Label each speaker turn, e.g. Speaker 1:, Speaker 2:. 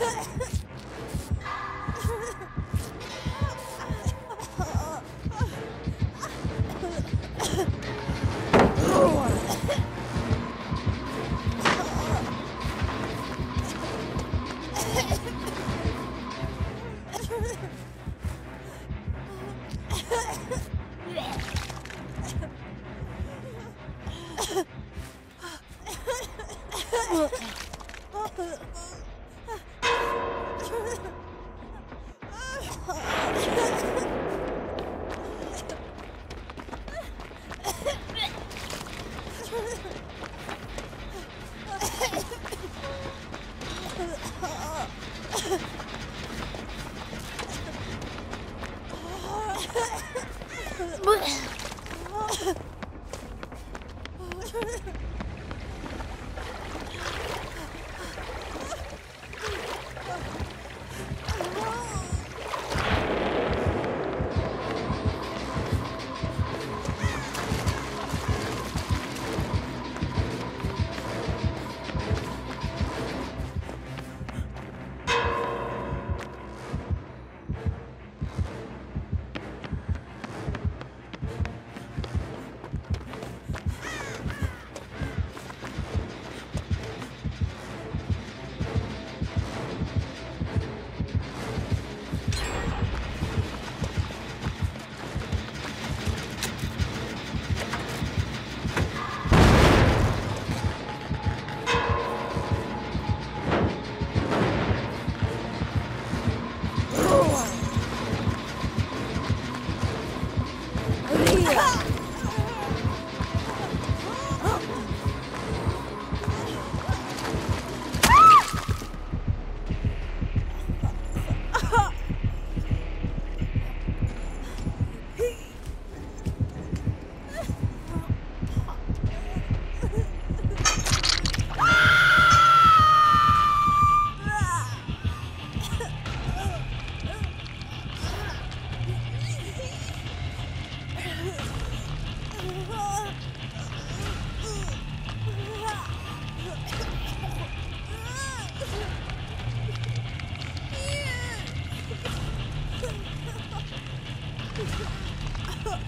Speaker 1: Ugh. 不。あっ